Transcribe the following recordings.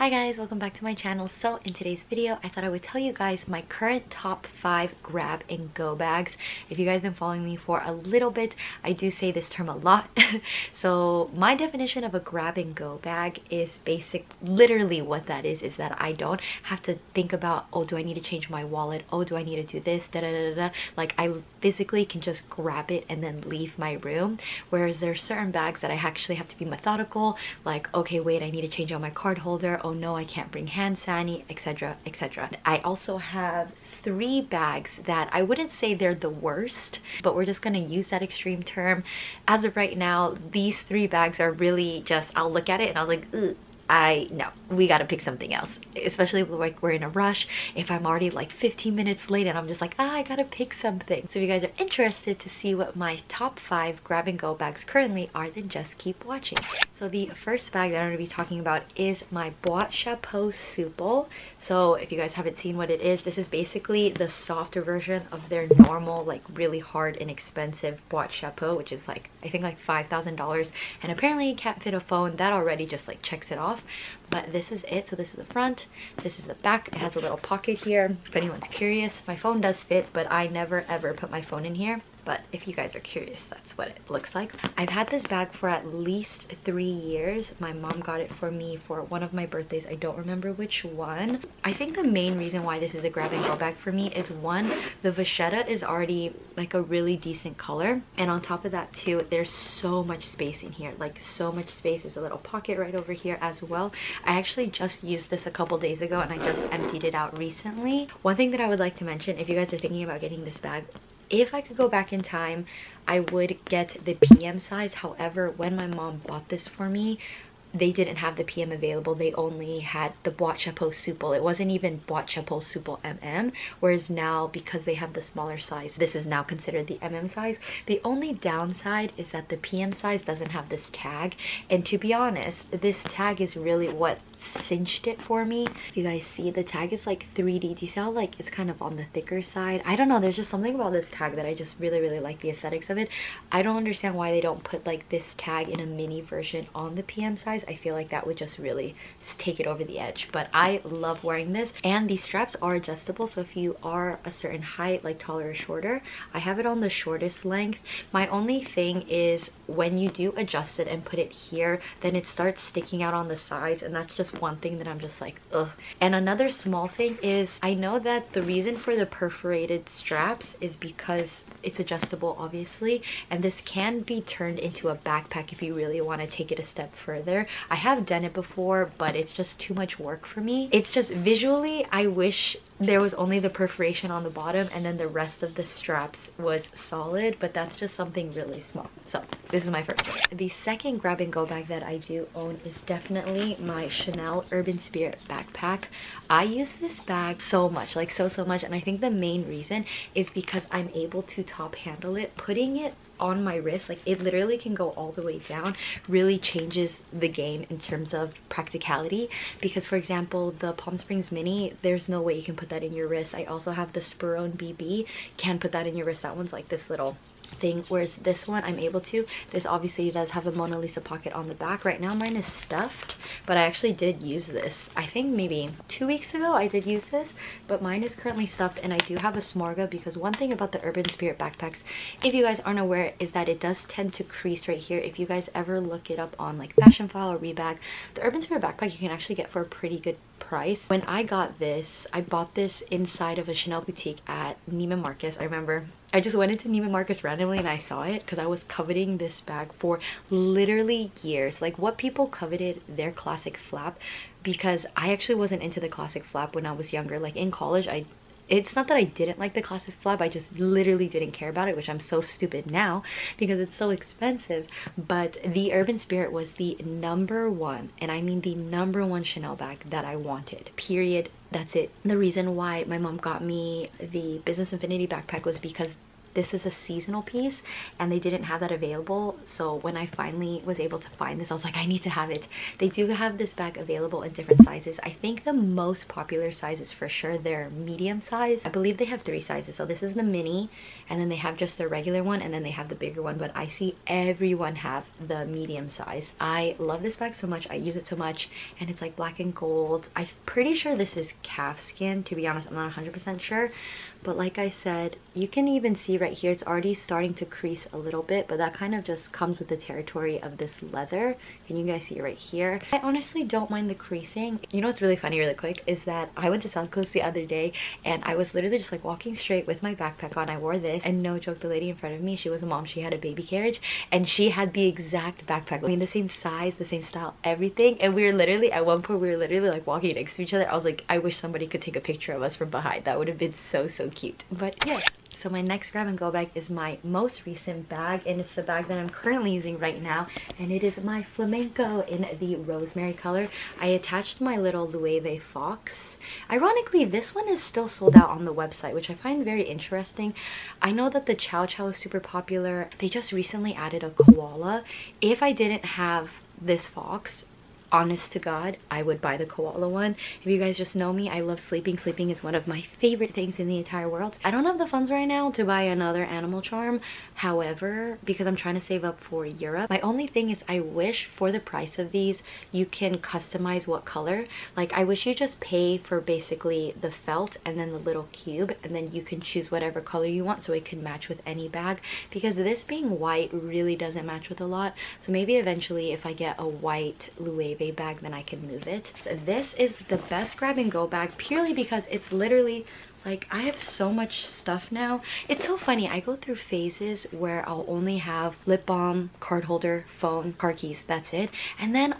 Hi guys, welcome back to my channel. So in today's video, I thought I would tell you guys my current top five grab and go bags. If you guys have been following me for a little bit, I do say this term a lot. so my definition of a grab and go bag is basic, literally what that is, is that I don't have to think about, oh, do I need to change my wallet? Oh, do I need to do this? Da da da da. Like I physically can just grab it and then leave my room. Whereas there's certain bags that I actually have to be methodical, like, okay, wait, I need to change out my card holder. Oh, oh no I can't bring hand sani etc etc I also have three bags that I wouldn't say they're the worst but we're just gonna use that extreme term. As of right now these three bags are really just I'll look at it and I was like Ugh I no, we gotta pick something else. Especially like we're in a rush. If I'm already like 15 minutes late and I'm just like, ah, I gotta pick something. So if you guys are interested to see what my top five grab and go bags currently are, then just keep watching. So the first bag that I'm gonna be talking about is my Boîte Chapeau Souple. So if you guys haven't seen what it is, this is basically the softer version of their normal, like really hard and expensive Boîte Chapeau, which is like, I think like $5,000. And apparently you can't fit a phone. That already just like checks it off but this is it. So this is the front. This is the back. It has a little pocket here if anyone's curious. My phone does fit but i never ever put my phone in here but if you guys are curious that's what it looks like. I've had this bag for at least three years. My mom got it for me for one of my birthdays. I don't remember which one. I think the main reason why this is a grab and go bag for me is one the vachetta is already like a really decent color. And on top of that too there's so much space in here. Like so much space. There's a little pocket right over here as well. I actually just used this a couple days ago and i just emptied it out recently. One thing that i would like to mention if you guys are thinking about getting this bag if I could go back in time, I would get the PM size. However, when my mom bought this for me, they didn't have the PM available. They only had the Boîte Chapeau Souple. It wasn't even Boîte Chapeau Souple MM, whereas now, because they have the smaller size, this is now considered the MM size. The only downside is that the PM size doesn't have this tag, and to be honest, this tag is really what cinched it for me. You guys see the tag is like 3D. Do you see how like it's kind of on the thicker side? I don't know. There's just something about this tag that I just really, really like the aesthetics of it. I don't understand why they don't put like this tag in a mini version on the PM size. I feel like that would just really take it over the edge. But I love wearing this and these straps are adjustable. So if you are a certain height, like taller or shorter, I have it on the shortest length. My only thing is when you do adjust it and put it here, then it starts sticking out on the sides and that's just just one thing that I'm just like, ugh. And another small thing is I know that the reason for the perforated straps is because it's adjustable obviously and this can be turned into a backpack if you really want to take it a step further. I have done it before but it's just too much work for me. It's just visually I wish there was only the perforation on the bottom and then the rest of the straps was solid but that's just something really small. So this is my first. The second grab and go bag that i do own is definitely my chanel urban spirit backpack. I use this bag so much like so so much and i think the main reason is because i'm able to top handle it. Putting it on my wrist like it literally can go all the way down really changes the game in terms of practicality. Because for example the palm springs mini there's no way you can put that in your wrist. I also have the Sperone bb can put that in your wrist. That one's like this little thing whereas this one i'm able to this obviously does have a mona lisa pocket on the back right now mine is stuffed but i actually did use this i think maybe two weeks ago i did use this but mine is currently stuffed and i do have a Samorga because one thing about the urban spirit backpacks if you guys aren't aware is that it does tend to crease right here if you guys ever look it up on like Fashionphile or rebag the urban spirit backpack you can actually get for a pretty good price. When I got this, I bought this inside of a Chanel boutique at Neiman Marcus. I remember I just went into Neiman Marcus randomly and I saw it because I was coveting this bag for literally years. Like what people coveted their classic flap because I actually wasn't into the classic flap when I was younger. Like in college, I it's not that I didn't like the classic flap, I just literally didn't care about it, which I'm so stupid now because it's so expensive. But the Urban Spirit was the number one, and I mean the number one Chanel bag that I wanted, period. That's it. The reason why my mom got me the Business Affinity backpack was because this is a seasonal piece and they didn't have that available. So when i finally was able to find this i was like i need to have it. They do have this bag available in different sizes. I think the most popular sizes for sure they're medium size. I believe they have three sizes. So this is the mini and then they have just the regular one and then they have the bigger one. But i see everyone have the medium size. I love this bag so much. I use it so much and it's like black and gold. I'm pretty sure this is calf skin to be honest. I'm not 100 percent sure but like I said you can even see right here it's already starting to crease a little bit but that kind of just comes with the territory of this leather. Can you guys see right here? I honestly don't mind the creasing. You know what's really funny really quick is that I went to South Coast the other day and I was literally just like walking straight with my backpack on. I wore this and no joke the lady in front of me she was a mom. She had a baby carriage and she had the exact backpack. I mean the same size the same style everything and we were literally at one point we were literally like walking next to each other. I was like I wish somebody could take a picture of us from behind. That would have been so so cute. But yes, so my next grab and go bag is my most recent bag and it's the bag that I'm currently using right now and it is my flamenco in the rosemary color. I attached my little Loewe fox. Ironically, this one is still sold out on the website, which I find very interesting. I know that the Chow Chow is super popular. They just recently added a koala. If I didn't have this fox, honest to god i would buy the koala one. If you guys just know me i love sleeping. Sleeping is one of my favorite things in the entire world. I don't have the funds right now to buy another animal charm. However because i'm trying to save up for europe my only thing is i wish for the price of these you can customize what color. Like i wish you just pay for basically the felt and then the little cube and then you can choose whatever color you want so it can match with any bag. Because this being white really doesn't match with a lot. So maybe eventually if i get a white Bag then I can move it. So this is the best grab and go bag purely because it's literally like I have so much stuff now. It's so funny. I go through phases where I'll only have lip balm, card holder, phone, car keys. That's it. And then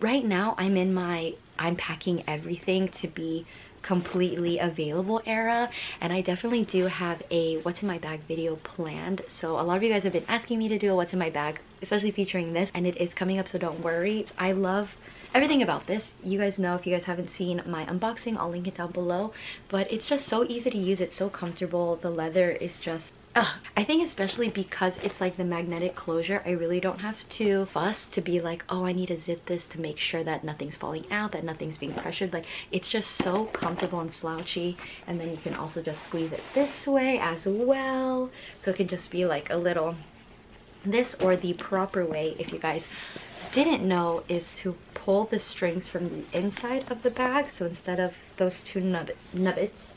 right now I'm in my I'm packing everything to be completely available era and I definitely do have a what's in my bag video planned so a lot of you guys have been asking me to do a what's in my bag especially featuring this and it is coming up so don't worry I love everything about this you guys know if you guys haven't seen my unboxing i'll link it down below but it's just so easy to use it's so comfortable the leather is just Ugh. I think especially because it's like the magnetic closure, I really don't have to fuss to be like, oh, I need to zip this to make sure that nothing's falling out, that nothing's being pressured. Like, it's just so comfortable and slouchy. And then you can also just squeeze it this way as well. So it can just be like a little this or the proper way if you guys didn't know is to pull the strings from the inside of the bag. So instead of those two nub nubbits,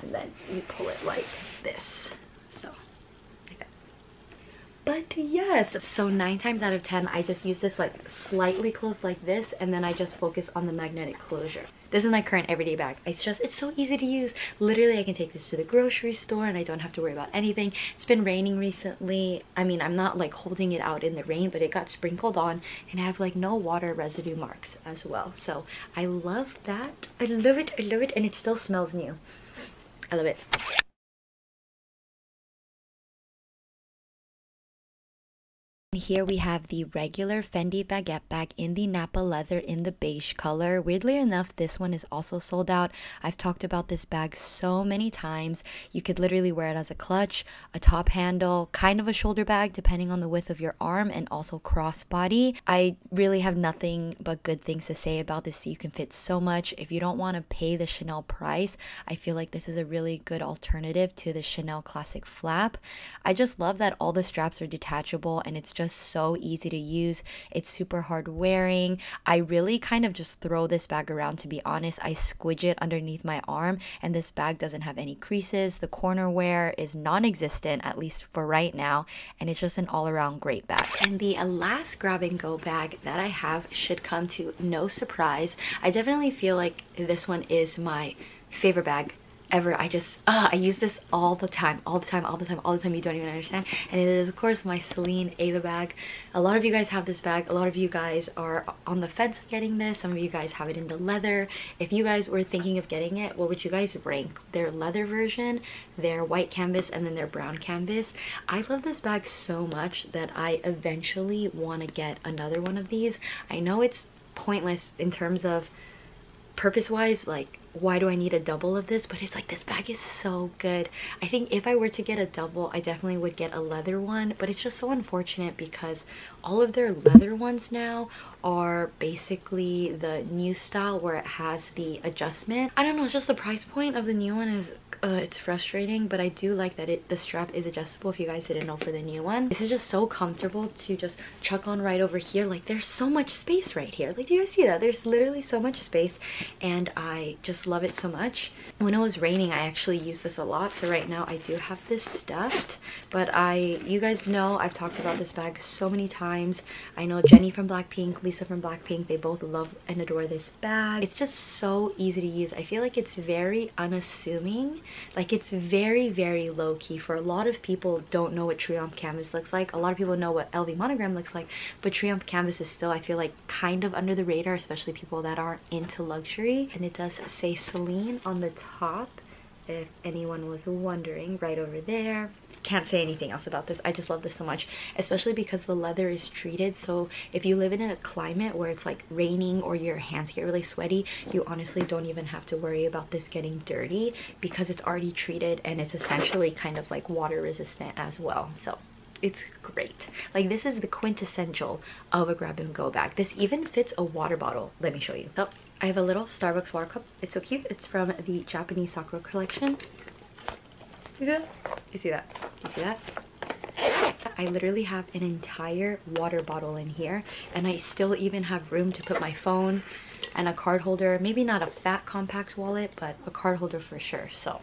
and then you pull it like this. But yes, so nine times out of 10, I just use this like slightly closed like this, and then I just focus on the magnetic closure. This is my current everyday bag. It's just, it's so easy to use. Literally, I can take this to the grocery store and I don't have to worry about anything. It's been raining recently. I mean, I'm not like holding it out in the rain, but it got sprinkled on and I have like no water residue marks as well. So I love that. I love it, I love it, and it still smells new. I love it. Here we have the regular Fendi baguette bag in the Napa leather in the beige color. Weirdly enough, this one is also sold out. I've talked about this bag so many times. You could literally wear it as a clutch, a top handle, kind of a shoulder bag depending on the width of your arm and also crossbody. I really have nothing but good things to say about this. You can fit so much. If you don't want to pay the Chanel price, I feel like this is a really good alternative to the Chanel Classic Flap. I just love that all the straps are detachable and it's just just so easy to use. It's super hard wearing. I really kind of just throw this bag around to be honest. I squidge it underneath my arm and this bag doesn't have any creases. The corner wear is non-existent at least for right now and it's just an all-around great bag. And the last grab and go bag that I have should come to no surprise. I definitely feel like this one is my favorite bag ever. I just, uh, I use this all the time, all the time, all the time, all the time. You don't even understand. And it is, of course, my Celine Ava bag. A lot of you guys have this bag. A lot of you guys are on the fence getting this. Some of you guys have it in the leather. If you guys were thinking of getting it, what would you guys rank? Their leather version, their white canvas, and then their brown canvas. I love this bag so much that I eventually want to get another one of these. I know it's pointless in terms of purpose wise like why do I need a double of this? But it's like, this bag is so good. I think if I were to get a double, I definitely would get a leather one. But it's just so unfortunate because all of their leather ones now are basically the new style where it has the adjustment. I don't know, it's just the price point of the new one is uh, it's frustrating but i do like that it the strap is adjustable if you guys didn't know for the new one. This is just so comfortable to just chuck on right over here. Like there's so much space right here. Like do you guys see that? There's literally so much space and i just love it so much. When it was raining i actually used this a lot so right now i do have this stuffed. But i you guys know i've talked about this bag so many times. I know jennie from blackpink lisa from blackpink they both love and adore this bag. It's just so easy to use. I feel like it's very unassuming like it's very, very low key. For a lot of people don't know what Triomphe canvas looks like. A lot of people know what LV monogram looks like, but Triomphe canvas is still, I feel like, kind of under the radar, especially people that aren't into luxury. And it does say Celine on the top, if anyone was wondering, right over there can't say anything else about this. I just love this so much, especially because the leather is treated. So if you live in a climate where it's like raining or your hands get really sweaty, you honestly don't even have to worry about this getting dirty because it's already treated and it's essentially kind of like water resistant as well. So it's great like this is the quintessential of a grab and go bag this even fits a water bottle let me show you so i have a little starbucks water cup it's so cute it's from the japanese sakura collection you see that? You see that? You see that? I literally have an entire water bottle in here and I still even have room to put my phone and a card holder. Maybe not a fat compact wallet, but a card holder for sure. So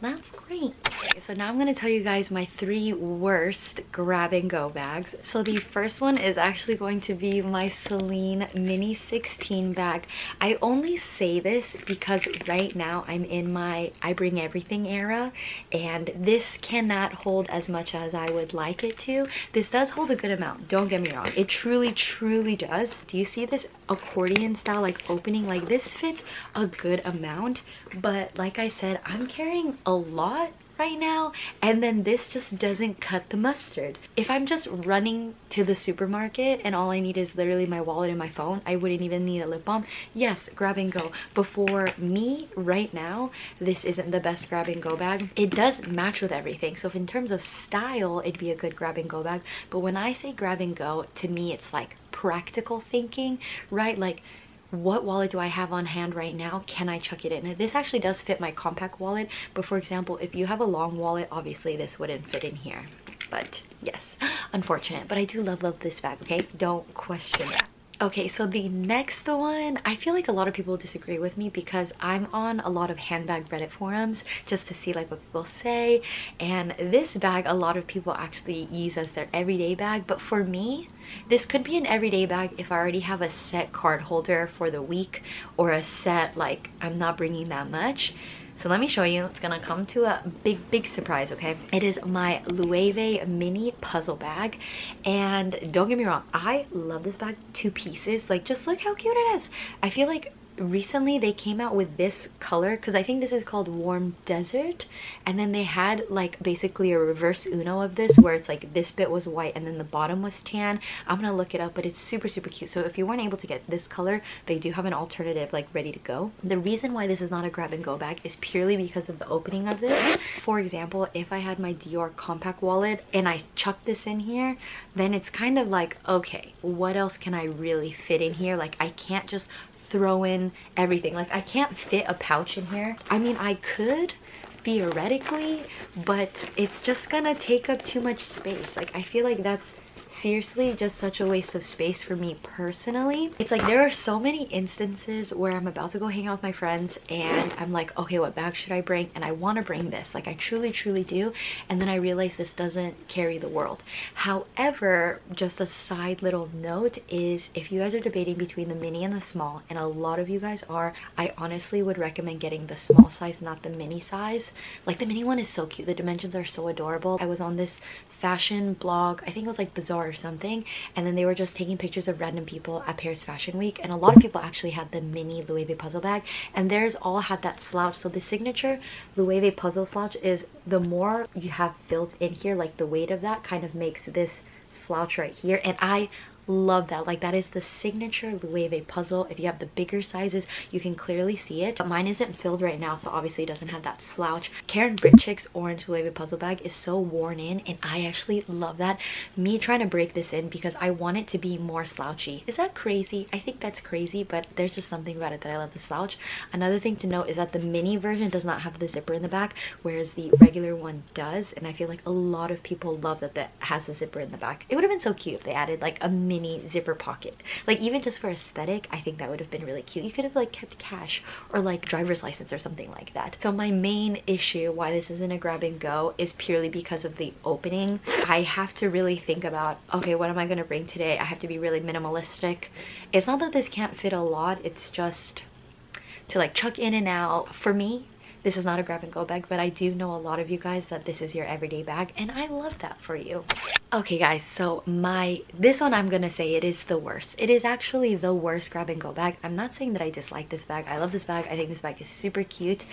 that's great. Okay, so now I'm going to tell you guys my three worst grab and go bags. So the first one is actually going to be my Celine Mini 16 bag. I only say this because right now I'm in my I bring everything era and this cannot hold as much as I would like it to. This does hold a good amount, don't get me wrong. It truly, truly does. Do you see this accordion style like opening? Like this fits a good amount, but like I said, I'm carrying a lot right now and then this just doesn't cut the mustard. If I'm just running to the supermarket and all I need is literally my wallet and my phone, I wouldn't even need a lip balm. Yes, grab and go. But for me right now, this isn't the best grab and go bag. It does match with everything. So if in terms of style, it'd be a good grab and go bag. But when I say grab and go, to me it's like practical thinking, right? Like what wallet do I have on hand right now? Can I chuck it in? This actually does fit my compact wallet, but for example, if you have a long wallet, obviously this wouldn't fit in here. But yes, unfortunate. But I do love, love this bag, okay? Don't question that. Okay, so the next one, I feel like a lot of people disagree with me because I'm on a lot of handbag Reddit forums just to see like what people say. And this bag, a lot of people actually use as their everyday bag. But for me, this could be an everyday bag if I already have a set card holder for the week or a set like I'm not bringing that much. So let me show you. It's gonna come to a big, big surprise, okay? It is my Loewe mini puzzle bag. And don't get me wrong, I love this bag two pieces. Like, just look how cute it is. I feel like recently they came out with this color because I think this is called Warm Desert and then they had like basically a reverse Uno of this where it's like this bit was white and then the bottom was tan. I'm gonna look it up but it's super super cute so if you weren't able to get this color they do have an alternative like ready to go. The reason why this is not a grab and go bag is purely because of the opening of this. For example if I had my Dior compact wallet and I chucked this in here then it's kind of like okay what else can I really fit in here like I can't just throw in everything. Like I can't fit a pouch in here. I mean, I could theoretically, but it's just gonna take up too much space. Like I feel like that's seriously just such a waste of space for me personally. It's like there are so many instances where I'm about to go hang out with my friends and I'm like, okay, what bag should I bring? And I want to bring this. Like I truly, truly do. And then I realize this doesn't carry the world. However, just a side little note is if you guys are debating between the mini and the small, and a lot of you guys are, I honestly would recommend getting the small size, not the mini size. Like the mini one is so cute. The dimensions are so adorable. I was on this fashion blog i think it was like or something and then they were just taking pictures of random people at paris fashion week and a lot of people actually had the mini loewe puzzle bag and theirs all had that slouch. So the signature loewe puzzle slouch is the more you have built in here like the weight of that kind of makes this slouch right here and i love that. Like that is the signature Loewe puzzle. If you have the bigger sizes, you can clearly see it. But mine isn't filled right now, so obviously it doesn't have that slouch. Karen Britchick's orange Loewe puzzle bag is so worn in and I actually love that. Me trying to break this in because I want it to be more slouchy. Is that crazy? I think that's crazy, but there's just something about it that I love the slouch. Another thing to note is that the mini version does not have the zipper in the back, whereas the regular one does. And I feel like a lot of people love that that has the zipper in the back. It would have been so cute if they added like a mini zipper pocket. Like even just for aesthetic, I think that would have been really cute. You could have like kept cash or like driver's license or something like that. So my main issue why this isn't a grab and go is purely because of the opening. I have to really think about, okay, what am I gonna bring today? I have to be really minimalistic. It's not that this can't fit a lot, it's just to like chuck in and out. For me, this is not a grab and go bag, but I do know a lot of you guys that this is your everyday bag and I love that for you. Okay guys, so my, this one I'm gonna say it is the worst. It is actually the worst grab and go bag. I'm not saying that I dislike this bag. I love this bag. I think this bag is super cute,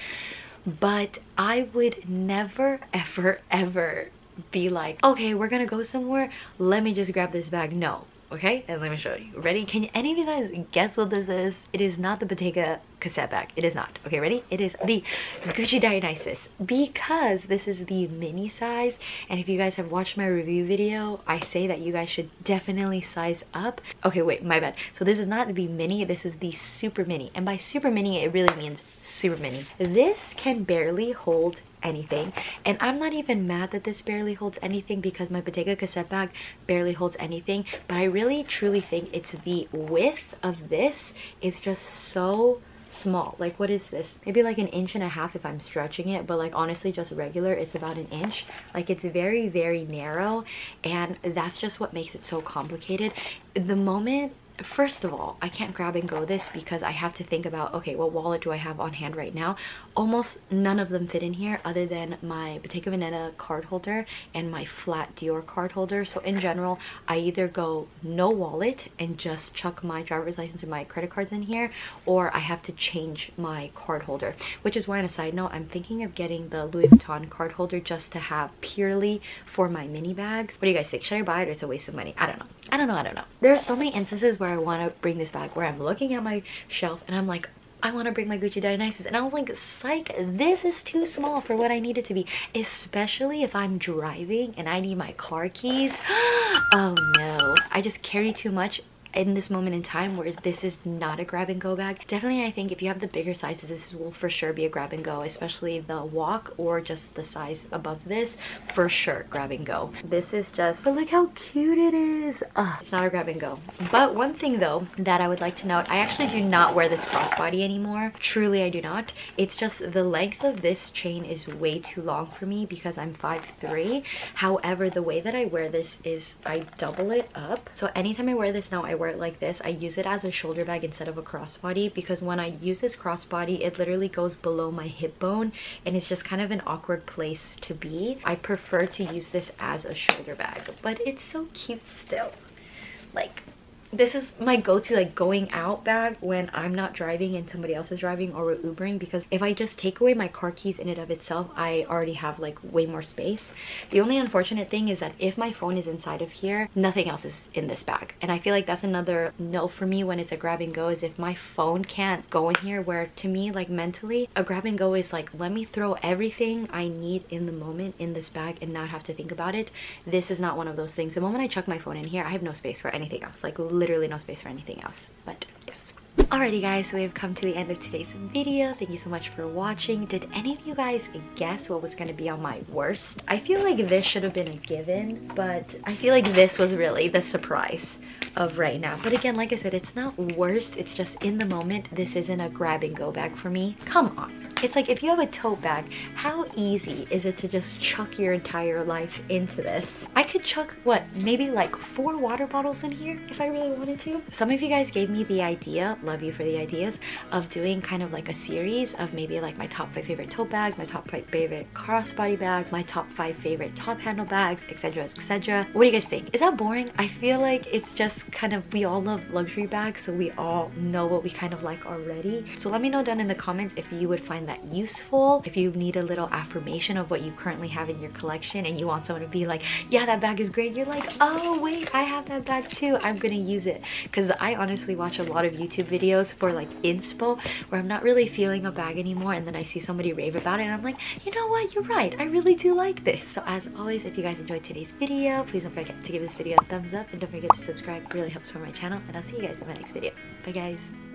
but I would never, ever, ever be like, okay, we're gonna go somewhere. Let me just grab this bag. No, okay and let me show you ready can any of you guys guess what this is it is not the bottega cassette bag. It is not. Okay ready? It is the gucci dionysus. Because this is the mini size and if you guys have watched my review video i say that you guys should definitely size up. Okay wait my bad. So this is not the mini this is the super mini. And by super mini it really means super mini. This can barely hold anything. And i'm not even mad that this barely holds anything because my bottega cassette bag barely holds anything. But i really truly think it's the width of this is just so small. Like what is this? Maybe like an inch and a half if i'm stretching it but like honestly just regular it's about an inch. Like it's very very narrow and that's just what makes it so complicated. The moment first of all i can't grab and go this because i have to think about okay what wallet do i have on hand right now? Almost none of them fit in here other than my bottega veneta card holder and my flat dior card holder. So in general i either go no wallet and just chuck my driver's license and my credit cards in here or i have to change my card holder which is why on a side note i'm thinking of getting the louis vuitton card holder just to have purely for my mini bags. What do you guys think? Should i buy it or is it a waste of money? I don't know. I don't know. I don't know. There are so many instances where where I want to bring this back, where I'm looking at my shelf and I'm like, I want to bring my Gucci Dionysus. And I was like, psych, this is too small for what I need it to be. Especially if I'm driving and I need my car keys. oh no, I just carry too much in this moment in time whereas this is not a grab and go bag definitely i think if you have the bigger sizes this will for sure be a grab and go especially the walk or just the size above this for sure grab and go. This is just but look how cute it is. Ugh, it's not a grab and go. But one thing though that i would like to note i actually do not wear this crossbody anymore. Truly i do not. It's just the length of this chain is way too long for me because i'm 5'3 however the way that i wear this is i double it up. So anytime i wear this now i wear wear it like this, I use it as a shoulder bag instead of a crossbody because when I use this crossbody, it literally goes below my hip bone and it's just kind of an awkward place to be. I prefer to use this as a shoulder bag, but it's so cute still. Like, this is my go-to like going out bag when I'm not driving and somebody else is driving or we're Ubering because if I just take away my car keys in and of itself, I already have like way more space. The only unfortunate thing is that if my phone is inside of here, nothing else is in this bag. And I feel like that's another no for me when it's a grab and go is if my phone can't go in here where to me like mentally a grab and go is like let me throw everything I need in the moment in this bag and not have to think about it. This is not one of those things. The moment I chuck my phone in here, I have no space for anything else. Like literally no space for anything else but yes Alrighty guys, so we have come to the end of today's video. Thank you so much for watching. Did any of you guys guess what was going to be on my worst? I feel like this should have been a given, but I feel like this was really the surprise of right now. But again, like I said, it's not worst. It's just in the moment, this isn't a grab and go bag for me. Come on. It's like if you have a tote bag, how easy is it to just chuck your entire life into this? I could chuck, what, maybe like four water bottles in here if I really wanted to? Some of you guys gave me the idea, love you for the ideas, of doing kind of like a series of maybe like my top five favorite tote bags, my top five favorite crossbody bags, my top five favorite top handle bags, etc, etc. What do you guys think? Is that boring? I feel like it's just kind of, we all love luxury bags, so we all know what we kind of like already. So let me know down in the comments if you would find that useful, if you need a little affirmation of what you currently have in your collection and you want someone to be like, yeah, that bag is great, you're like, oh wait, I have that bag too, I'm gonna use it. Because I honestly watch a lot of YouTube videos for like inspo where I'm not really feeling a bag anymore and then I see somebody rave about it and I'm like, you know what, you're right, I really do like this. So as always, if you guys enjoyed today's video, please don't forget to give this video a thumbs up and don't forget to subscribe, it really helps for my channel and I'll see you guys in my next video. Bye guys.